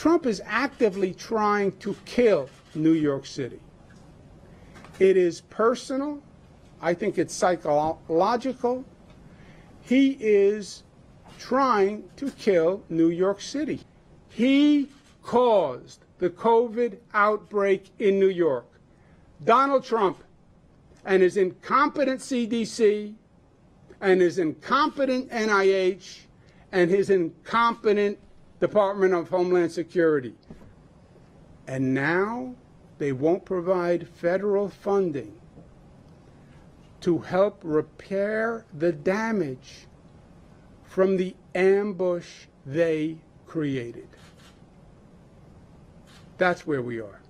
Trump is actively trying to kill New York City. It is personal. I think it's psychological. He is trying to kill New York City. He caused the COVID outbreak in New York. Donald Trump and his incompetent CDC and his incompetent NIH and his incompetent Department of Homeland Security. And now they won't provide federal funding to help repair the damage from the ambush they created. That's where we are.